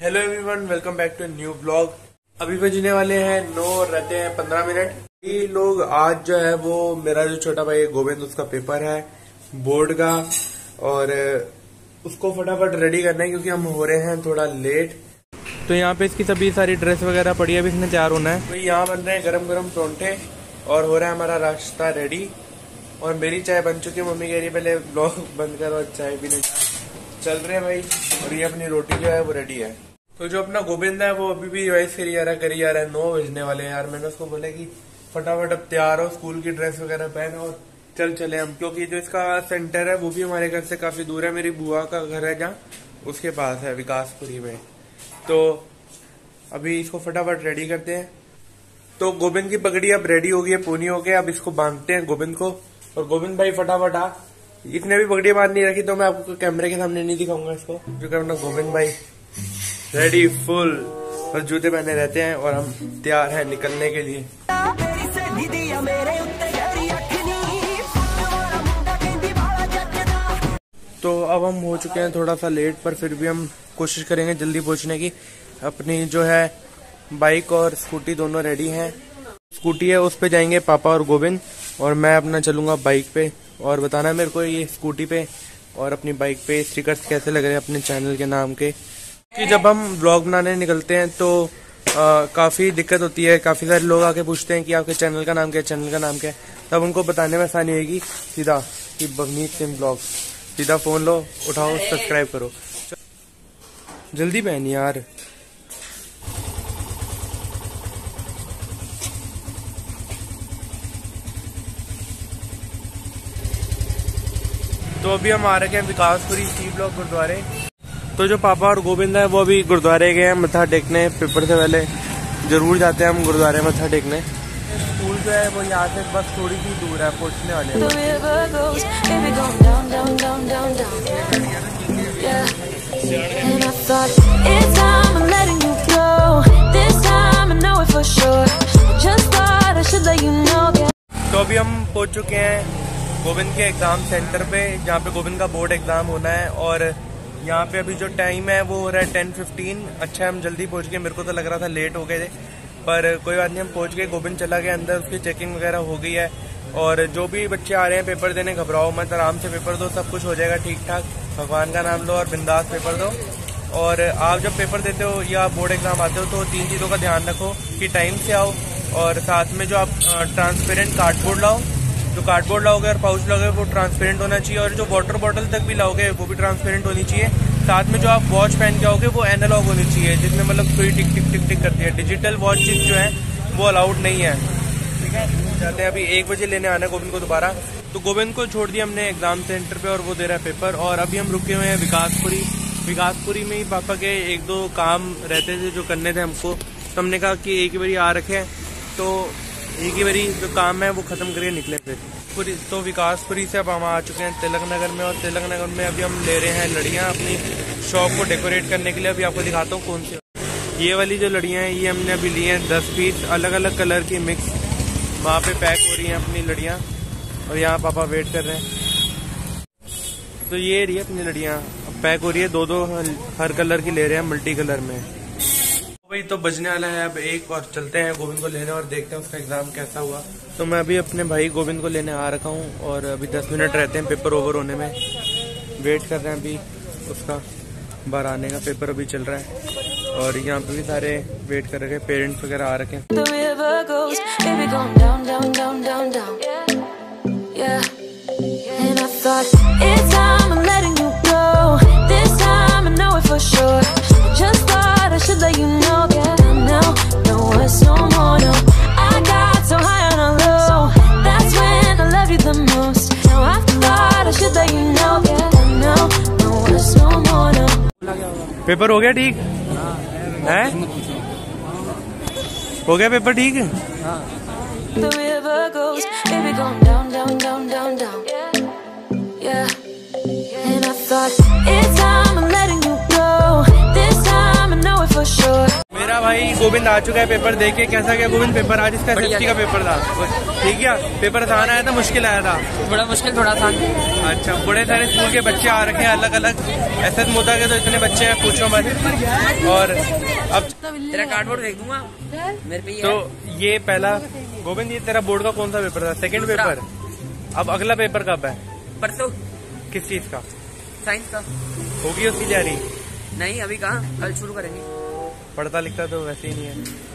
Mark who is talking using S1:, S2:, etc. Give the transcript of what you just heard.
S1: Hello everyone welcome back to new blog अभी बजने वाले हैं नौ रहते हैं पंद्रह मिनट। ये लोग आज जो है वो मेरा जो छोटा भाई गोविंद उसका पेपर है बोर्ड का। और उसको फटाफट रेडी करना है क्योंकि हम हो रहे हैं थोड़ा लेट तो यहाँ पे इसकी सभी सारी ड्रेस वगैरह पड़ी है अभी इसमें तैयार होना है। तो यहाँ बन रहे हैं गरम गरम परोंठे और हो रहा है हमारा रास्ता रेडी और मेरी चाय बन चुकी है मम्मी कह रही है पहले ब्लॉग बंद करो और चाय पीने चल रहे हैं भाई और ये अपनी रोटी जो है वो रेडी है। तो जो अपना गोविंद है, वो अभी भी वैसे करी जा रहा है करी जा रहा है, नौ बजने वाले हैं। यार, मैंने उसको बोला कि फटाफट अब तैयार हो, स्कूल की ड्रेस वगैरह पहन और चल चले हम। क्योंकि जो इसका सेंटर है, वो भी हमारे घर से काफ़ी दूर है। मेरी बुआ का घर है जहाँ, उसके पास है, विकासपुरी में। तो अभी इसको फटाफट रेडी करते हैं। तो गोविंद की पगड़ी अब रेडी हो गई है पूनी हो गई अब इसको बांधते हैं गोविंद को। और गोविंद भाई फटाफट आ। इतने भी पगड़ी बाँध नहीं रखी तो मैं आपको कैमरे के सामने नहीं दिखाऊँगा इसको। क्योंकि अपना गोविंद भाई। रेडी फुल और जूते पहने रहते हैं और हम तैयार हैं निकलने के लिए। तो अब हम हो चुके हैं थोड़ा सा लेट पर फिर भी हम कोशिश करेंगे जल्दी पहुँचने की। अपनी जो है बाइक और स्कूटी दोनों रेडी हैं। स्कूटी है, उस पे जाएँगे पापा और गोविंद और मैं अपना चलूँगा बाइक पे। और बताना मेरे को ये स्कूटी पे और अपनी बाइक पे स्टिकर्स कैसे लग रहे हैं अपने चैनल के नाम के। कि जब हम ब्लॉग बनाने निकलते हैं तो काफ़ी दिक्कत होती है, काफ़ी सारे लोग आके पूछते हैं कि आपके चैनल का नाम क्या है चैनल का नाम क्या है। तब उनको बताने में आसानी होगी सीधा, कि बगनीत सिंह ब्लॉग सीधा फ़ोन लो, उठाओ सब्सक्राइब करो। जल्दी पहन यार। तो अभी हम आ रखे हैं विकासपुरी सी ब्लॉक गुरुद्वारे। तो जो पापा और गोविंद है वो अभी गुरुद्वारे गए हैं मत्था टेकने पेपर से पहले ज़रूर जाते हैं हम गुरुद्वारे मत्था टेकने। स्कूल जो है वो यहाँ से बस थोड़ी सी दूर है पहुँचने वाले तो अभी हम पहुँच चुके हैं गोविंद के एग्ज़ाम सेंटर पे जहाँ पे गोविंद का बोर्ड एग्ज़ाम होना है और यहाँ पे अभी जो टाइम है, वो हो रहा है टेन फिफ्टीन अच्छा हम जल्दी पहुँच गए। मेरे को तो लग रहा था लेट हो गए थे। पर कोई बात नहीं, हम पहुँच गए। गोविंद चला गया अंदर, उसकी चेकिंग वगैरह हो गई है। और जो भी बच्चे आ रहे हैं पेपर देने, घबराओ मत। आराम से पेपर दो, सब कुछ हो जाएगा ठीक ठाक भगवान का नाम लो और बिंदास पेपर दो। और आप जब पेपर देते हो या बोर्ड एग्ज़ाम आते हो तो तीन चीज़ों का ध्यान रखो कि टाइम से आओ। और साथ में जो आप ट्रांसपेरेंट कार्डबोर्ड लाओ जो कार्डबोर्ड लाओगे और पाउच लाओगे, वो ट्रांसपेरेंट होना चाहिए और जो वाटर बॉटल तक भी लाओगे, वो भी ट्रांसपेरेंट होनी चाहिए। साथ में जो आप वॉच पहन के आओगे, वो एनालॉग होनी चाहिए, जिसमें मतलब सुई टिक टिक टिक टिक करती है। डिजिटल वॉचेस जो है, वो अलाउड नहीं है। ठीक है? जाते हैं अभी एक बजे लेने आना है गोविंद को दोबारा। तो गोविंद को छोड़ दिया हमने एग्ज़ाम सेंटर पे और वो दे रहा है पेपर और अभी हम रुके हुए हैं विकासपुरी। विकासपुरी में ही पापा के एक दो काम रहते थे जो करने थे हमको। तो हमने कहा कि एक बारी आ रखे तो एक ही बारी जो काम है, वो खत्म करके निकले पूरी तो विकासपुरी से अब हम आ चुके हैं तिलक नगर में और तिलक नगर में अभी हम ले रहे हैं लड़ियाँ अपनी शॉप को डेकोरेट करने के लिए। अभी आपको दिखाता हूँ कौन सी। ये वाली जो लड़ियाँ हैं, ये हमने अभी ली हैं दस पीस अलग अलग कलर की मिक्स। वहाँ पे पैक हो रही हैं अपनी लड़ियाँ और यहाँ पापा वेट कर रहे हैं। तो ये रही है अपनी लड़ियाँ। पैक हो रही है दो दो हर कलर की ले रहे हैं, मल्टी कलर में। भाई तो बजने वाला है अब एक और चलते हैं गोविंद को लेने और देखते हैं उसका एग्ज़ाम कैसा हुआ। तो मैं अभी अपने भाई गोविंद को लेने आ रखा हूँ और अभी दस मिनट रहते हैं पेपर ओवर होने में। वेट कर रहे हैं अभी उसका बाहर आने का पेपर अभी चल रहा है। और यहाँ पे भी सारे वेट कर रहे पेरेंट्स वगैरह आ रखे हैं। पेपर हो गया ठीक? है हो? गया पेपर ठीक? The गोविंद आ चुका है पेपर दे के कैसा गया गोविंद पेपर? आज इसका एस का पेपर था। ठीक है पेपर आसान आया था मुश्किल आया था।
S2: बड़ा मुश्किल थोड़ा आसान।
S1: अच्छा बड़े सारे स्कूल के बच्चे आ रखे हैं अलग अलग एस एस के तो इतने बच्चे हैं पूछो मत। और अब
S2: तेरा कार्डबोर्ड देख दूँगा। मेरे पे
S1: तो ये पहला गोविंद ये तेरा बोर्ड का कौन सा पेपर था? सेकंड पेपर अब अगला पेपर कब है?
S2: परसों।
S1: किस चीज़ का?
S2: साइंस का।
S1: होगी उसकी तैयारी?
S2: नहीं अभी कहा? कल शुरू करेंगे।
S1: पढ़ता लिखता तो वैसे ही नहीं है।